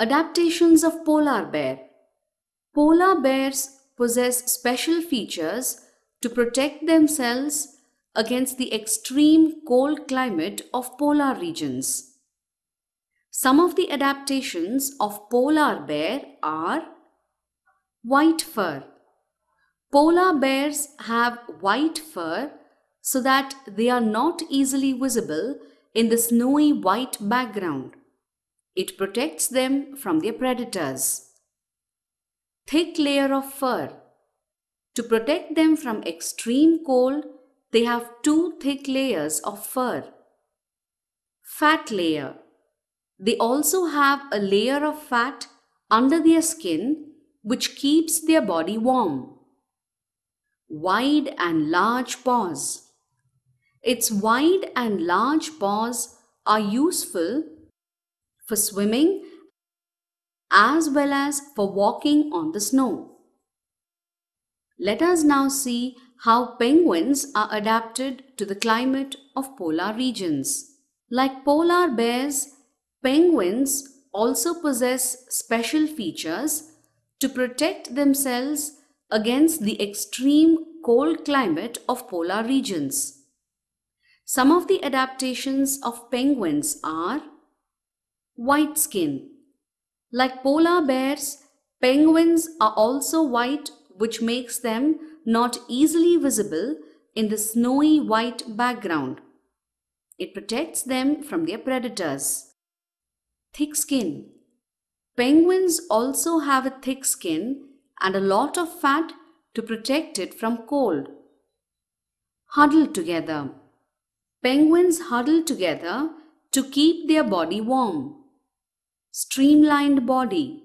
Adaptations of polar bear. Polar bears possess special features to protect themselves against the extreme cold climate of polar regions. Some of the adaptations of polar bear are white fur. Polar bears have white fur so that they are not easily visible in the snowy white background. It protects them from their predators. Thick layer of fur. To protect them from extreme cold, they have two thick layers of fur. Fat layer. They also have a layer of fat under their skin which keeps their body warm. Wide and large paws. Its wide and large paws are useful for swimming as well as for walking on the snow. Let us now see how penguins are adapted to the climate of polar regions. Like polar bears, penguins also possess special features to protect themselves against the extreme cold climate of polar regions. Some of the adaptations of penguins are white skin. Like polar bears, penguins are also white which makes them not easily visible in the snowy white background. It protects them from their predators. Thick skin. Penguins also have a thick skin and a lot of fat to protect it from cold. Huddle together. Penguins huddle together to keep their body warm. Streamlined body.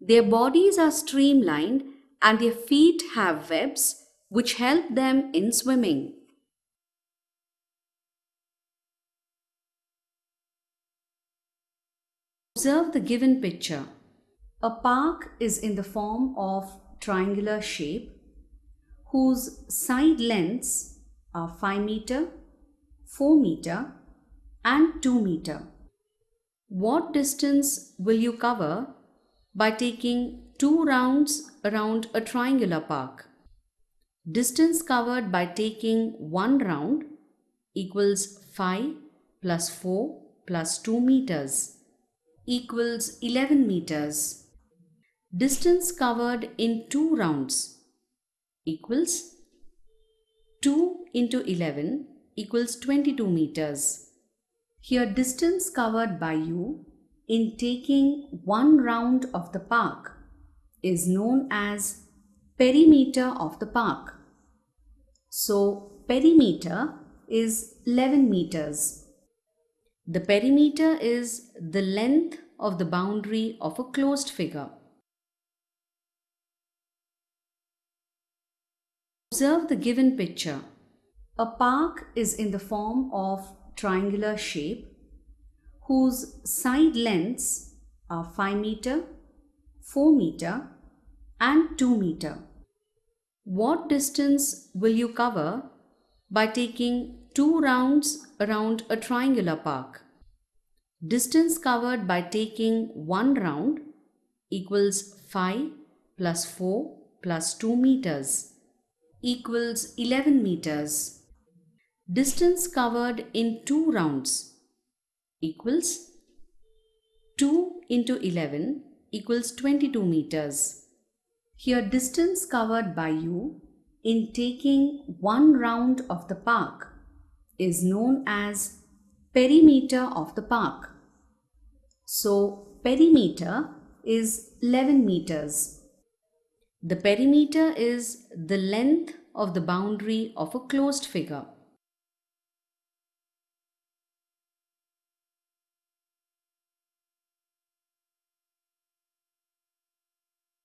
Their bodies are streamlined and their feet have webs which help them in swimming. Observe the given picture. A park is in the form of triangular shape whose side lengths are 5 meter, 4 meter and 2 meter. What distance will you cover by taking two rounds around a triangular park? Distance covered by taking one round equals 5 plus 4 plus 2 meters equals 11 meters. Distance covered in two rounds equals 2 into 11 equals 22 meters. Here distance covered by you in taking one round of the park is known as perimeter of the park. So perimeter is 11 meters. The perimeter is the length of the boundary of a closed figure. Observe the given picture. A park is in the form of triangular shape whose side lengths are 5 meter, 4 meter and 2 meter. What distance will you cover by taking two rounds around a triangular park. Distance covered by taking one round equals 5 plus 4 plus 2 meters equals 11 meters. Distance covered in two rounds equals 2 into 11 equals 22 meters. Here distance covered by you in taking one round of the park is known as perimeter of the park. So perimeter is 11 meters. The perimeter is the length of the boundary of a closed figure.